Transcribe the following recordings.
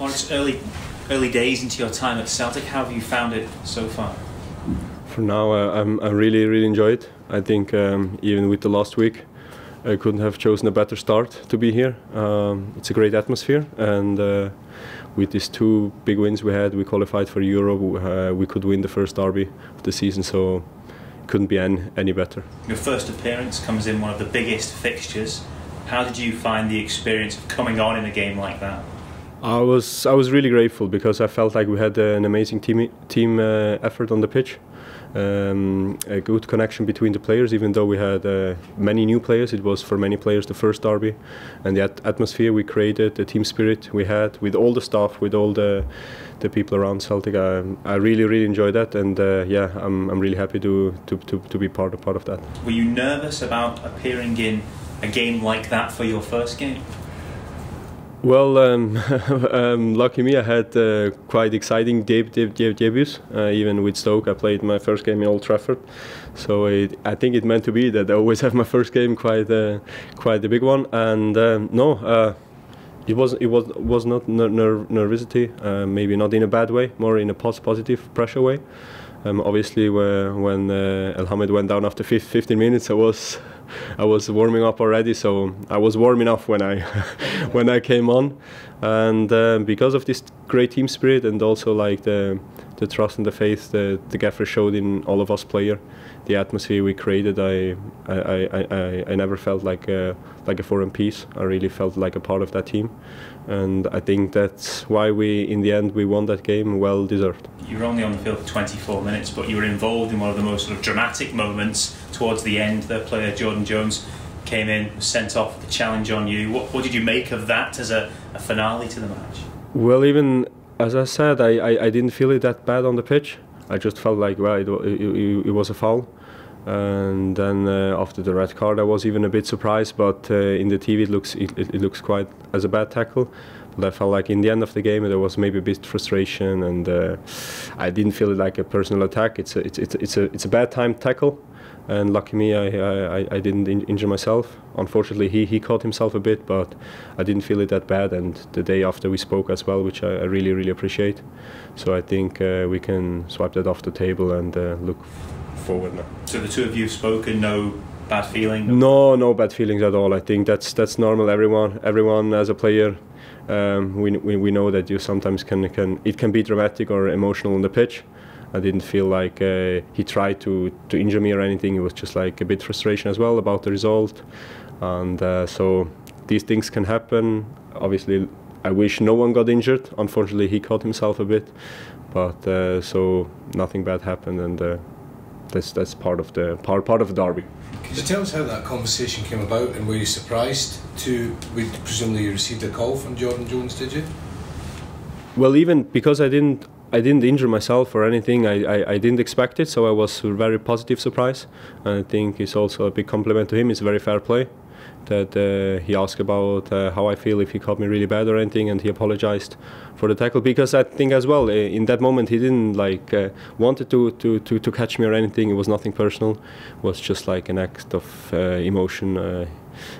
Well, it's early, early days into your time at Celtic. How have you found it so far? For now, uh, I'm, I really, really enjoy it. I think um, even with the last week, I couldn't have chosen a better start to be here. Um, it's a great atmosphere, and uh, with these two big wins we had, we qualified for Euro. Uh, we could win the first derby of the season, so it couldn't be any, any better. Your first appearance comes in one of the biggest fixtures. How did you find the experience of coming on in a game like that? I was I was really grateful because I felt like we had an amazing team team uh, effort on the pitch um, a good connection between the players. Even though we had uh, many new players, it was for many players the first derby, and the at atmosphere we created, the team spirit we had with all the staff, with all the the people around Celtic. I, I really really enjoyed that, and uh, yeah, I'm, I'm really happy to, to, to, to be part of part of that. Were you nervous about appearing in a game like that for your first game? Well, um, um, lucky me, I had uh, quite exciting deb deb deb debuts. Uh, even with Stoke, I played my first game in Old Trafford, so it, I think it meant to be that I always have my first game quite uh, quite a big one. And um, no, uh, it was it was was not ner ner nervosity, uh, maybe not in a bad way, more in a positive pressure way. Um, obviously, when uh, Elhamed went down after 15 minutes, I was I was warming up already, so I was warm enough when I when I came on, and uh, because of this great team spirit and also like the the trust and the faith that the gaffer showed in all of us player, the atmosphere we created, I I, I, I, I never felt like a, like a foreign piece. I really felt like a part of that team, and I think that's why we in the end we won that game well deserved. You were only on the field for 24 minutes, but you were involved in one of the most sort of dramatic moments towards the end. The player Jordan Jones came in, was sent off with a challenge on you. What, what did you make of that as a, a finale to the match? Well, even as I said, I, I, I, didn't feel it that bad on the pitch. I just felt like well, it, it, it was a foul. And then uh, after the red card, I was even a bit surprised. But uh, in the TV, it looks it, it, looks quite as a bad tackle. But I felt like in the end of the game, there was maybe a bit frustration, and uh, I didn't feel it like a personal attack. It's a, it's, it's, it's a it's a bad time tackle and lucky me, I, I, I didn't injure myself. Unfortunately, he, he caught himself a bit, but I didn't feel it that bad. And the day after we spoke as well, which I, I really, really appreciate. So I think uh, we can swipe that off the table and uh, look forward now. So the two of you have spoken, no bad feeling? No, no bad feelings at all. I think that's that's normal. Everyone, everyone as a player, um, we, we, we know that you sometimes can, can it can be dramatic or emotional on the pitch. I didn't feel like uh, he tried to, to injure me or anything. It was just like a bit frustration as well about the result. And uh, so these things can happen. Obviously, I wish no one got injured. Unfortunately, he caught himself a bit. But uh, so nothing bad happened, and uh, that's that's part of the part part of the derby. Could you tell us how that conversation came about, and were you surprised to? We presumably you received a call from Jordan Jones, did you? Well, even because I didn't I didn't injure myself or anything. I, I, I, didn't expect it, so I was very positive surprise. And I think it's also a big compliment to him. It's very fair play that uh, he asked about uh, how I feel if he caught me really bad or anything, and he apologized for the tackle because I think as well in that moment he didn't like uh, wanted to, to, to, to catch me or anything. It was nothing personal. It was just like an act of uh, emotion uh,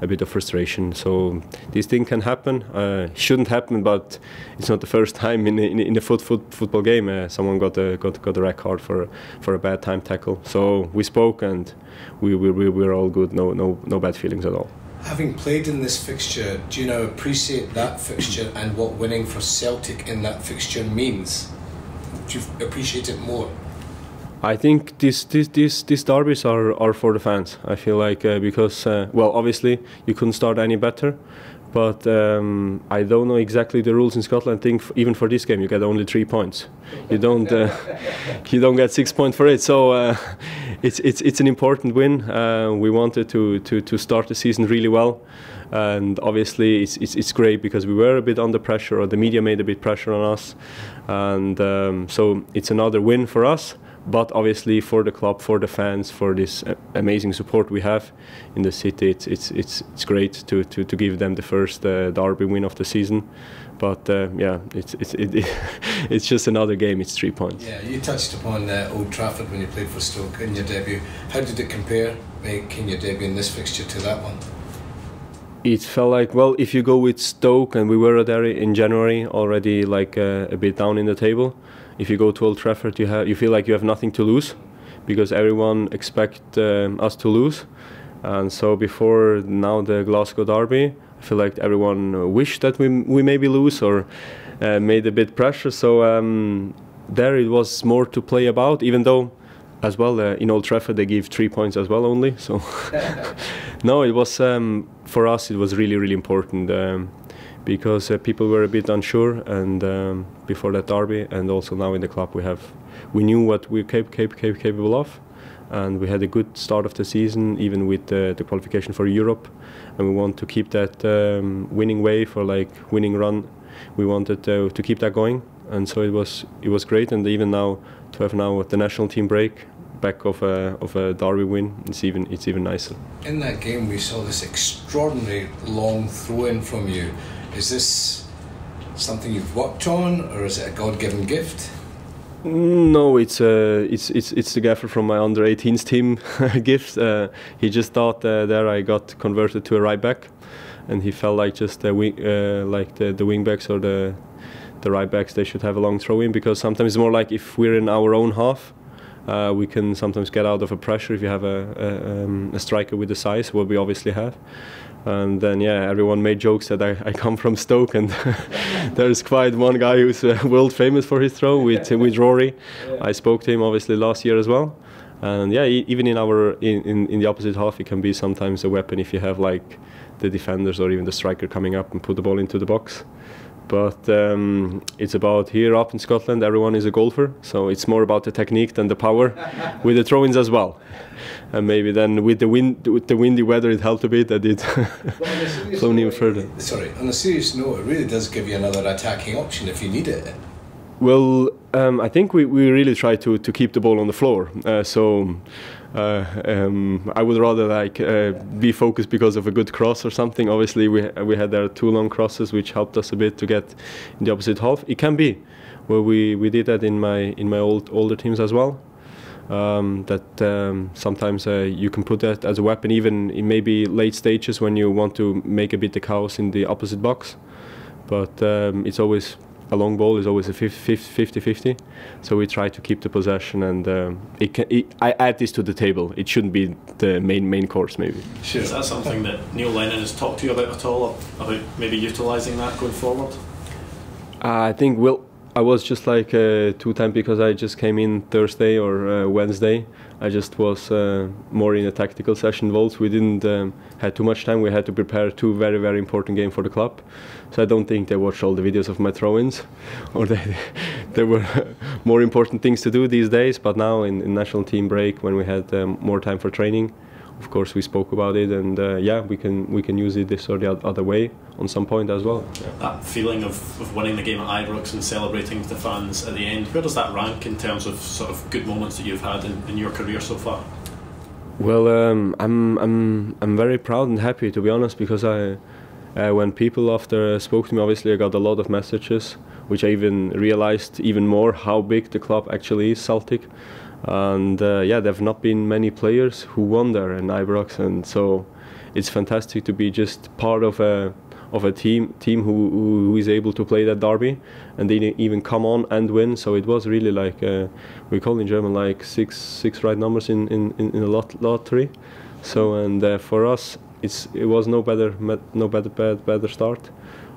a bit of frustration. So this thing can happen. Uh, shouldn't happen, but it's not the first time in in, a foot, foot, football game uh, someone got a got got a red card for for a bad time tackle. So we spoke and we we we we're all good. No no no bad feelings at all. Having played in this fixture, do you now appreciate that fixture and what winning for Celtic in that fixture means? Do you appreciate it more? I think these these these, these derbies are, are for the fans. I feel like uh, because uh, well, obviously you couldn't start any better, but um, I don't know exactly the rules in Scotland. I think even for this game you get only three points. You don't uh, you don't get six points for it. So uh, it's it's it's an important win. Uh, we wanted to, to to start the season really well. And obviously, it's, it's, it's great because we were a bit under pressure, or the media made a bit pressure on us, and um, so it's another win for us but obviously for the club, for the fans, for this amazing support we have in the city, it's it's it's, it's great to, to, to give them the first uh, derby win of the season. But uh, yeah, it's it's it, it's just another game. It's three points. Yeah, you touched upon uh, Old Trafford when you played for Stoke in your debut. How did it compare, making your debut in this fixture to that one? It felt like well, if you go with Stoke, and we were there in January already, like uh, a bit down in the table. If you go to Old Trafford, you have you feel like you have nothing to lose, because everyone expect um, us to lose, and so before now the Glasgow derby, I feel like everyone wished that we we maybe lose or uh, made a bit pressure. So um, there it was more to play about, even though as well uh, in Old Trafford they give three points as well only. So no, it was um, for us it was really really important um, because uh, people were a bit unsure and um, before that derby and also now in the club we have we knew what we cap- cap- cap- capable of and we had a good start of the season even with uh, the qualification for Europe and we want to keep that um, winning way for like winning run we wanted uh, to keep that going and so it was it was great and even now to have now the national team break back of a of a Derby win, it's even it's even nicer. In that game, we saw this extraordinary long throw-in from you. Is this something you've worked on, or is it a God-given gift? No, it's uh, it's it's it's the gaffer from my under 18s team gift. Uh, he just thought uh, there I got converted to a right back, and he felt like just the wing, uh, like the the wing backs or the the right backs they should have a long throw in because sometimes it's more like if we're in our own half, uh, we can sometimes get out of a pressure if you have a, a, um, a, striker with the size, what we obviously have. And then, yeah, everyone made jokes that I, I come from Stoke, and there's quite one guy who's uh, world famous for his throw with with Rory. I spoke to him obviously last year as well, and yeah, even in our in, in, in the opposite half, it can be sometimes a weapon if you have like the defenders or even the striker coming up and put the ball into the box. But um, it's about here up in Scotland everyone is a golfer. So it's more about the technique than the power with the throw-ins as well and maybe then with the wind with the windy weather it helped a bit that it flown even further sorry on a serious note it really does give you another attacking option if you need it well um, I think we, we really try to, to keep the ball on the floor uh, so uh, um, I would rather like uh, be focused because of a good cross or something. Obviously, we we had there two long crosses which helped us a bit to get in the opposite half. It can be, well, we we did that in my in my old older teams as well. Um, that um, sometimes uh, you can put that as a weapon, even in maybe late stages when you want to make a bit the chaos in the opposite box. But um, it's always a long ball is always a 50-50. So we try to keep the possession, and um, it can, it, I add this to the table. It shouldn't be the main main course, maybe. Sure. Is that something that Neil Lennon has talked to you about at all, about maybe utilising that going forward? Uh, I think well, I was just like uh, two times because I just came in Thursday or uh, Wednesday. I just was uh, more in a tactical session involved. We didn't um, had too much time. We had to prepare two very very important games for the club. So I don't think they watched all the videos of my throw-ins, or they, there were more important things to do these days. But now in, in national team break, when we had um, more time for training, of course we spoke about it, and uh, yeah, we can we can use it this or the other way on some point as well. Yeah. That feeling of, of winning the game at Ibrox and celebrating with the fans at the end, where does that rank in terms of sort of good moments that you've had in, in your career so far? Well, um, I'm I'm I'm very proud and happy to be honest because I uh, when people after spoke to me, obviously I got a lot of messages, which I even realized even more how big the club actually is, Celtic. And uh, yeah, there have not been many players who won there in Ibrox, and so it's fantastic to be just part of a of a team team who, who is able to play that derby and they even come on and win. So it was really like uh, we call in German like six six right numbers in in, in a lot lottery. So and uh, for us it's it was no better no better better, better start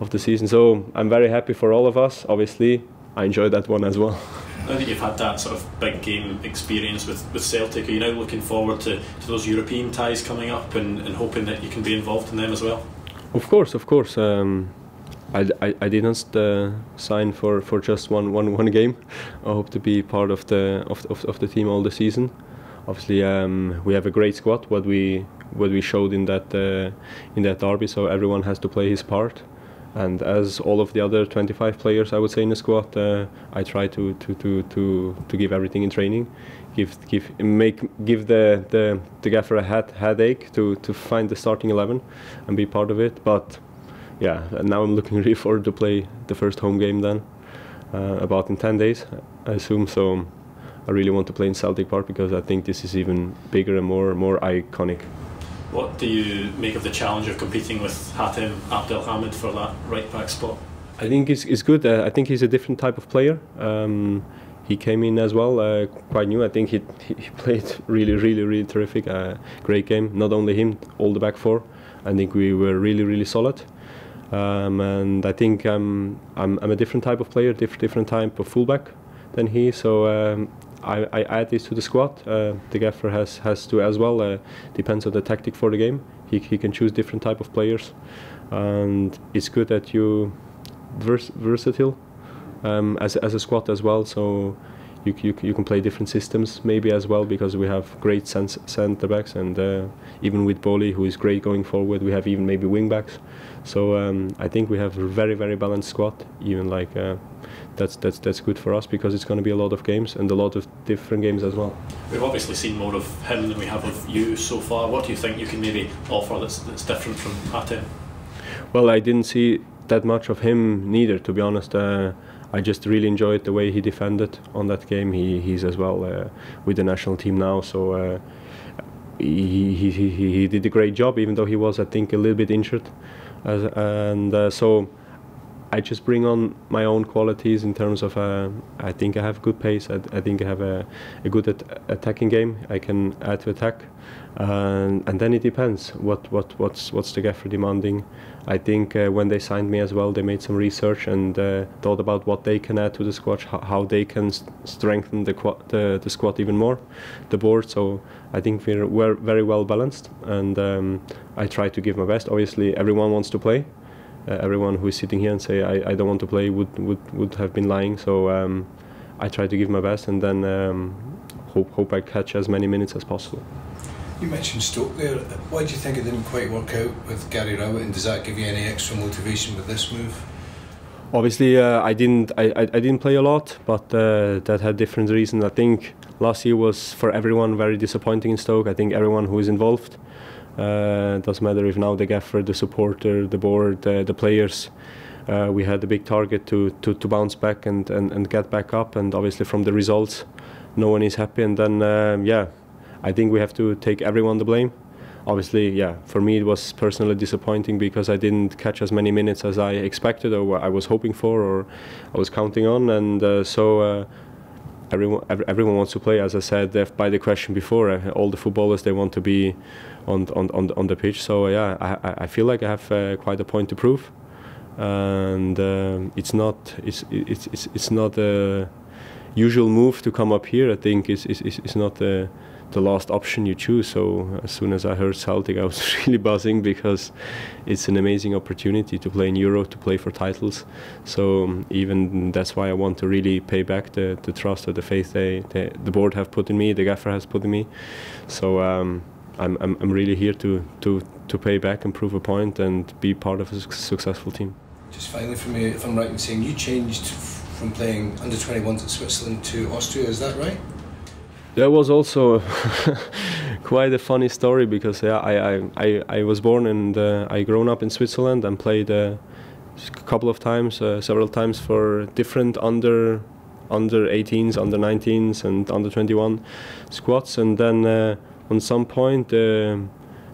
of the season. So I'm very happy for all of us. Obviously, I enjoyed that one as well. Now that you've had that sort of big game experience with, with Celtic, are you now looking forward to, to those European ties coming up and, and hoping that you can be involved in them as well? Of course, of course. Um, I, I, I, didn't uh, sign for, for just one, one, one game. I hope to be part of the of, of, of the team all the season. Obviously, um, we have a great squad. What we what we showed in that uh, in that derby. So everyone has to play his part. And as all of the other 25 players, I would say in the squad, uh, I try to, to, to, to, to give everything in training, give give make give the the, the gaffer a head, headache to, to find the starting 11 and be part of it. But yeah, now I'm looking really forward to play the first home game then, uh, about in 10 days, I assume. So I really want to play in Celtic Park because I think this is even bigger and more more iconic. What do you make of the challenge of competing with Hatem Abd Elhamed for that right back spot? I think it's, it's good. Uh, I think he's a different type of player. Um, he came in as well, uh, quite new. I think he, he played really, really, really terrific. Uh, great game. Not only him, all the back four. I think we were really, really solid. Um, and I think I'm, I'm, I'm a different type of player, diff- different type of fullback than he. So um, I, I add this to the squad. Uh, the gaffer has, has to as well. Uh, depends on the tactic for the game. He, he can choose different type of players, and it's good that you vers- versatile um, as as a squad as well. So. You, you, you can play different systems maybe as well because we have great centre backs and uh, even with Boli who is great going forward we have even maybe wing backs so um, I think we have a very very balanced squad even like uh, that's that's that's good for us because it's going to be a lot of games and a lot of different games as well. We've obviously seen more of him than we have of you so far. What do you think you can maybe offer that's, that's different from Hatem? Well, I didn't see that much of him neither, to be honest. Uh, I just really enjoyed the way he defended on that game. He he's as well uh, with the national team now, so. Uh, he, he, he, he did a great job, even though he was, I think, a little bit injured, and uh, so I just bring on my own qualities in terms of uh, I think I have good pace. I, I think I have a, a good at attacking game. I can add to attack, and, and then it depends what, what what's what's the gaffer demanding. I think uh, when they signed me as well, they made some research and uh, thought about what they can add to the squad, how, how they can strengthen the, the, the squad even more, the board. So I think we're, we're very well balanced, and um, I try to give my best. Obviously, everyone wants to play uh, everyone who is sitting here and say I, I don't want to play would would, would have been lying. So um, I try to give my best and then um, hope hope I catch as many minutes as possible. You mentioned Stoke there. Why do you think it didn't quite work out with Gary Rowett, and does that give you any extra motivation with this move? Obviously, uh, I didn't I, I, I, didn't play a lot, but uh, that had different reasons. I think last year was for everyone very disappointing in Stoke. I think everyone who is involved uh, doesn't matter if now the gaffer, the supporter, the board, uh, the players. Uh, we had a big target to, to, to bounce back and, and, and get back up, and obviously from the results, no one is happy. And then, um, yeah, I think we have to take everyone the blame. Obviously, yeah, for me it was personally disappointing because I didn't catch as many minutes as I expected or I was hoping for or I was counting on, and uh, so uh, everyone everyone wants to play. As I said by the question before, uh, all the footballers they want to be on on on, on the pitch. So yeah, I, I feel like I have uh, quite a point to prove, and um, it's not it's it's it's, it's not a usual move to come up here. I think it's it's, it's not the the last option you choose. So as soon as I heard Celtic, I was really buzzing because it's an amazing opportunity to play in Euro, to play for titles. So even that's why I want to really pay back the, the trust or the faith they, they, the board have put in me, the gaffer has put in me. So um, I'm, I'm, I'm really here to, to, to pay back and prove a point and be part of a successful team. Just finally, for me, if I'm right in saying you changed from playing under 21s at Switzerland to Austria, is that right? That was also quite a funny story because yeah, I, I, I, I was born and uh, I grown up in Switzerland and played uh, a couple of times, uh, several times for different under under 18s, under 19s, and under 21 squads. And then uh, on some point, uh,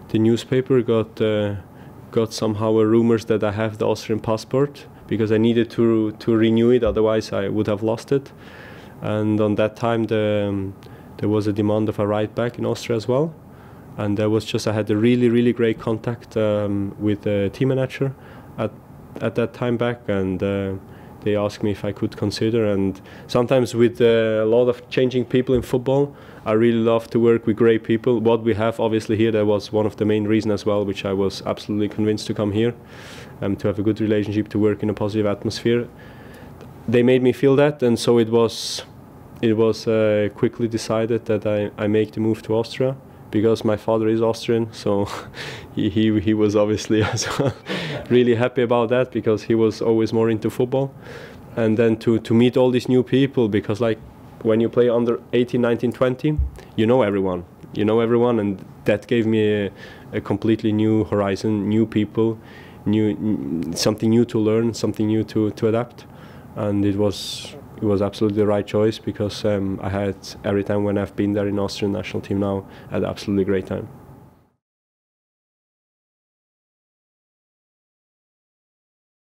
the newspaper got uh, got somehow a rumors that I have the Austrian passport because I needed to to renew it, otherwise I would have lost it. And on that time, the um, there was a demand of a right back in Austria as well. And there was just, I had a really, really great contact um, with the team manager at, at that time back. And uh, they asked me if I could consider. And sometimes with uh, a lot of changing people in football, I really love to work with great people. What we have obviously here, that was one of the main reasons as well, which I was absolutely convinced to come here, um, to have a good relationship, to work in a positive atmosphere. They made me feel that, and so it was it was uh, quickly decided that I, I make the move to Austria because my father is Austrian, so he, he, he was obviously really happy about that because he was always more into football. And then to, to meet all these new people because like when you play under 18, 19, 20, you know everyone. You know everyone and that gave me a, a completely new horizon, new people, new something new to learn, something new to, to adapt. And it was it was absolutely the right choice because um, I had every time when I've been there in Austrian national team now, I had absolutely great time.